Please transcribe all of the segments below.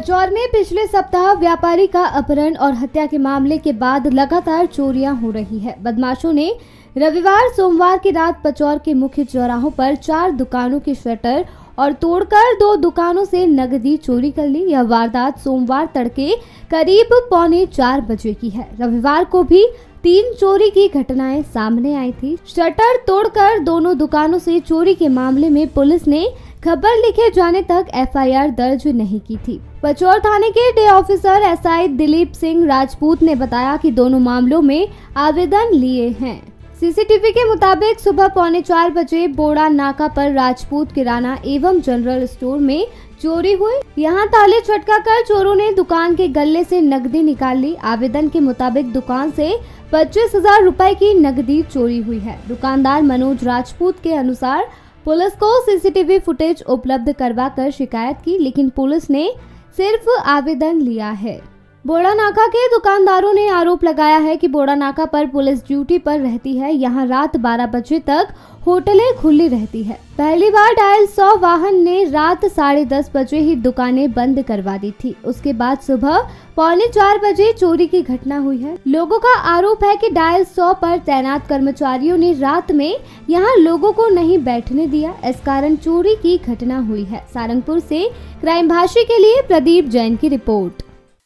पचौर में पिछले सप्ताह व्यापारी का अपहरण और हत्या के मामले के बाद लगातार चोरियाँ हो रही है। बदमाशों ने रविवार सोमवार की रात पचौर के मुख्य चौराहों पर चार दुकानों के शटर और तोड़कर दो दुकानों से नगदी चोरी कर ली। यह वारदात सोमवार तड़के करीब पौने चार बजे की है। रविवार को भी तीन चोरी की घटनाएँ सामने आई थी। शटर तोड़कर दोनों दुकानों से चोरी के मामले में पुलिस ने खबर लिखे जाने तक एफआईआर दर्ज नहीं की थी। पचौर थाने के day officer SI Dilip Singh Rajput ने बताया कि दोनों मामलों में आवेदन लिए हैं। सीसीटीवी के मुताबिक सुबह पौने चार बजे बोड़ा नाका पर राजपूत, किराना एवं जनरल स्टोर में चोरी हुई। यहाँ ताले छटका कर चोरों ने दुकान के गले से नकदी निकाल ली। आवेदन के मुताबिक दुकान से पच्चीस हज़ार रूपए की नकदी चोरी हुई है। दुकानदार मनोज राजपूत के अनुसार पुलिस को सीसीटीवी फुटेज उपलब्ध करवा कर शिकायत की, लेकिन पुलिस ने सिर्फ़ आवेदन लिया है। बोड़ा नाका के दुकानदारों ने आरोप लगाया है कि बोड़ा नाका पर पुलिस ड्यूटी पर रहती है। यहाँ रात 12 बजे तक होटलें खुली रहती है। पहली बार डायल सौ वाहन ने रात साढ़े दस बजे ही दुकानें बंद करवा दी थी। उसके बाद सुबह पौने चार बजे चोरी की घटना हुई है। लोगों का आरोप है कि डायल सौ पर तैनात कर्मचारियों ने रात में यहाँ लोगों को नहीं बैठने दिया। इस कारण चोरी की घटना हुई है। सारंगपुर से क्राइम भाषी के लिए प्रदीप जैन की रिपोर्ट।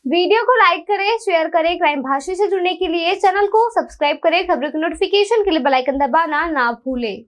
वीडियो को लाइक करें, शेयर करें, क्राइम भाषा से जुड़ने के लिए चैनल को सब्सक्राइब करें, खबरों की नोटिफिकेशन के लिए बेलाइकन दबाना ना भूलें।